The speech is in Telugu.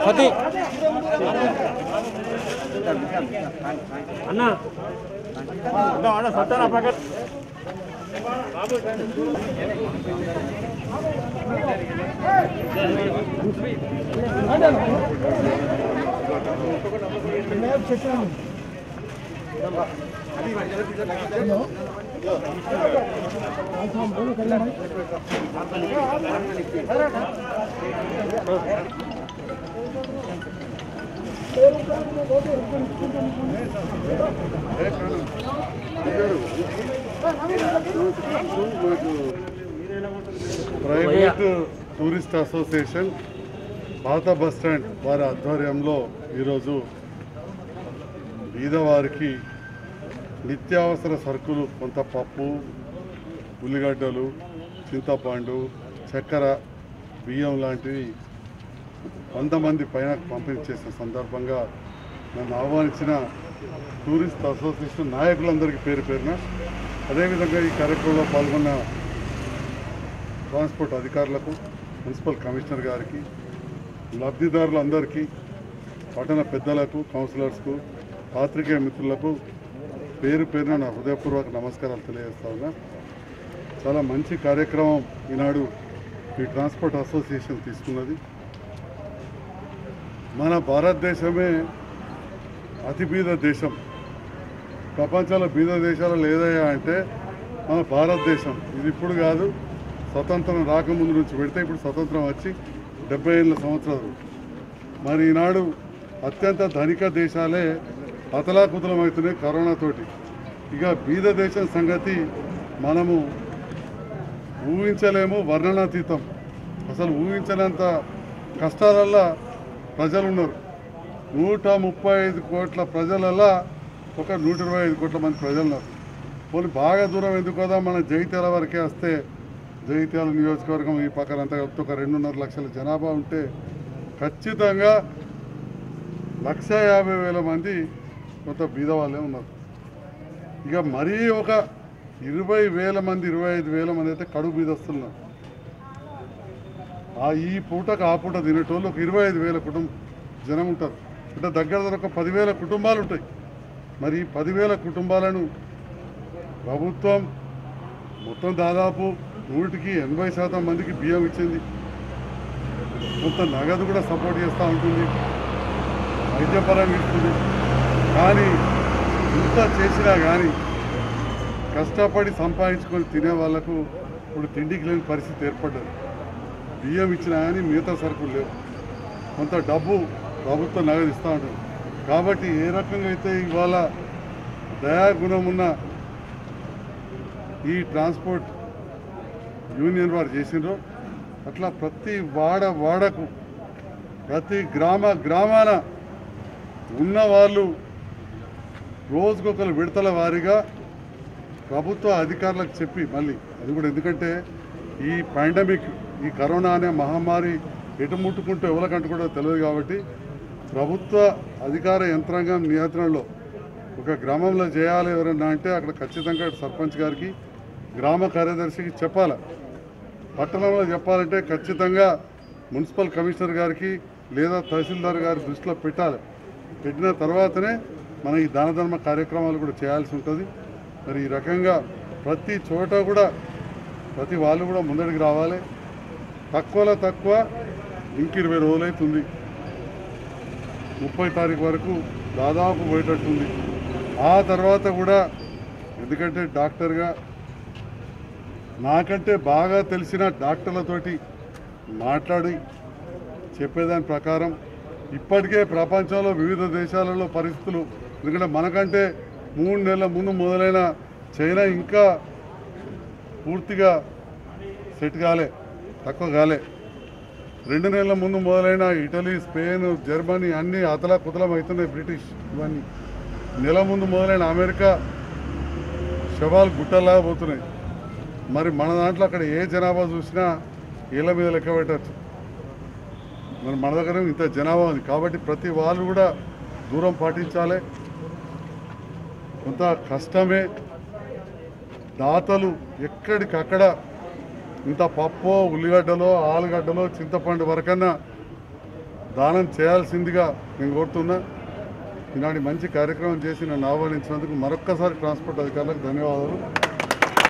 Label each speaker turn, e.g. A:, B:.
A: పతి అన్నా. అన్నా సత్తారా బాబు చెప్పాను ప్రైవేట్ టూరిస్ట్ అసోసియేషన్ పాత బస్ స్టాండ్ వారి ఆధ్వర్యంలో ఈరోజు బీదవారికి నిత్యావసర సరుకులు కొంత పప్పు ఉల్లిగడ్డలు చింతపండు చక్కెర బియ్యం లాంటివి వంద మంది పైన పంపిణీ చేసిన సందర్భంగా నన్ను ఆహ్వానించిన టూరిస్ట్ అసోసియేషన్ నాయకులందరికీ పేరు పేరున అదేవిధంగా ఈ కార్యక్రమంలో పాల్గొన్న ట్రాన్స్పోర్ట్ అధికారులకు మున్సిపల్ కమిషనర్ గారికి లబ్ధిదారులందరికీ పట్టణ పెద్దలకు కౌన్సిలర్స్కు పాత్రికేయ మిత్రులకు పేరు పేరున నా హృదయపూర్వక నమస్కారాలు తెలియజేస్తా ఉన్నా. చాలా మంచి కార్యక్రమం ఈనాడు ఈ ట్రాన్స్పోర్ట్ అసోసియేషన్ తీసుకున్నది. మన భారతదేశమే అతి బీద దేశం. ప్రపంచంలో బీద దేశాలు లేదయా అంటే మన భారతదేశం. ఇది ఇప్పుడు కాదు స్వతంత్రం రాకముందు నుంచి పెడితే ఇప్పుడు స్వతంత్రం వచ్చి డెబ్బై ఏళ్ళ సంవత్సరాలు. మరి ఈనాడు అత్యంత ధనిక దేశాలే అతలాకుతలమవుతున్నాయి కరోనాతోటి ఇక బీద దేశం సంగతి మనము ఊహించలేము వర్ణనాతీతం. అసలు ఊహించలేంత కష్టాలల్లా ప్రజలు ఉన్నారు నూట ముప్పై ఐదు కోట్ల ప్రజలల్లా ఒక నూట ఇరవై ఐదు కోట్ల మంది ప్రజలు ఉన్నారు పోనీ బాగా దూరం ఎందుకు కదా మన జైత్యాల వరకే వస్తే జైత్యాల నియోజకవర్గం ఈ పక్కన అంతా కలిపితే ఒక రెండున్నర లక్షల జనాభా ఉంటే ఖచ్చితంగా లక్ష యాభై వేల మంది కొంత బీద వాళ్ళే ఉన్నారు. ఇక మరీ ఒక ఇరవై వేల మంది ఇరవై ఐదు వేల మంది అయితే కడుపు మీద వస్తున్నారు ఆ ఈ పూటకు ఆ పూట తినేటోళ్ళు ఒక ఇరవై ఐదు వేల కుటుంబం జనం ఉంటారు. అంటే దగ్గర దగ్గర ఒక పదివేల కుటుంబాలు ఉంటాయి. మరి ఈ పదివేల కుటుంబాలను ప్రభుత్వం మొత్తం దాదాపు నూటికి ఎనభై శాతం మందికి బియ్యం ఇచ్చింది. కొంత నగదు కూడా సపోర్ట్ చేస్తూ ఉంటుంది. వైద్యపరంగా ఇస్తుంది. కానీ ఇంత చేసినా కానీ కష్టపడి సంపాదించుకొని తినే వాళ్ళకు ఇప్పుడు తిండికి లేని పరిస్థితి ఏర్పడ్డది. బియ్యం ఇచ్చినా కానీ మిగతా సరుకులు లేవు. కొంత డబ్బు ప్రభుత్వం నగదు ఇస్తూ ఉంటుంది. కాబట్టి ఏ రకంగా అయితే ఇవాళ దయాగుణం ఉన్న ఈ ట్రాన్స్పోర్ట్ యూనియన్ వారు చేసిండ్రో అట్లా ప్రతి వాడ వాడకు ప్రతి గ్రామ గ్రామాన ఉన్న వాళ్ళు రోజుకొకరు విడతల వారీగా ప్రభుత్వ అధికారులకు చెప్పి మళ్ళీ అది కూడా ఎందుకంటే ఈ పాండమిక్ ఈ కరోనా అనే మహమ్మారి ఎటు ముట్టుకుంటూ ఎవరికంటూ కూడా తెలియదు కాబట్టి ప్రభుత్వ అధికార యంత్రాంగం నియంత్రణలో ఒక గ్రామంలో చేయాలి ఎవరన్నా అంటే అక్కడ ఖచ్చితంగా సర్పంచ్ గారికి గ్రామ కార్యదర్శికి చెప్పాలి. పట్టణంలో చెప్పాలంటే ఖచ్చితంగా మున్సిపల్ కమిషనర్ గారికి లేదా తహసీల్దార్ గారి దృష్టిలో పెట్టాలి. పెట్టిన తర్వాతనే మన ఈ దాన ధర్మ కార్యక్రమాలు కూడా చేయాల్సి ఉంటుంది. మరి ఈ రకంగా ప్రతి చోట కూడా ప్రతి వాళ్ళు కూడా ముందడికి రావాలి. తక్కువలో తక్కువ ఇంక ఇరవై రోజులు అవుతుంది. ముప్పై తారీఖు వరకు దాదాపు పోయేటట్టుంది ఆ తర్వాత కూడా ఎందుకంటే డాక్టర్గా నాకంటే బాగా తెలిసిన డాక్టర్లతోటి మాట్లాడి చెప్పేదాని ప్రకారం ఇప్పటికే ప్రపంచంలో వివిధ దేశాలలో పరిస్థితులు ఎందుకంటే మనకంటే మూడు నెలల ముందు మొదలైన చైనా ఇంకా పూర్తిగా సెట్ కాలే తక్కువ కాలే. రెండు నెలల ముందు మొదలైన ఇటలీ స్పెయిన్ జర్మనీ అన్నీ అతలా కుతలం అవుతున్నాయి బ్రిటిష్ ఇవన్నీ. నెల ముందు మొదలైన అమెరికా శవాలు గుట్టలాగా పోతున్నాయి. మరి మన దాంట్లో అక్కడ ఏ జనాభా చూసినా ఏళ్ళ మీద లెక్క పెట్టచ్చు. మరి మన దగ్గర ఇంత జనాభా ఉంది. కాబట్టి ప్రతి వాళ్ళు కూడా దూరం పాటించాలి. కొంత కష్టమే. దాతలు ఎక్కడికక్కడ ఇంత పప్పో ఉల్లిగడ్డలో ఆలుగడ్డలో చింతపండు వరకన్నా దానం చేయాల్సిందిగా నేను కోరుతున్నా. ఈనాటి మంచి కార్యక్రమం చేసి నన్ను ఆహ్వానించినందుకు మరొక్కసారి ట్రాన్స్పోర్ట్ అధికారులకు ధన్యవాదాలు.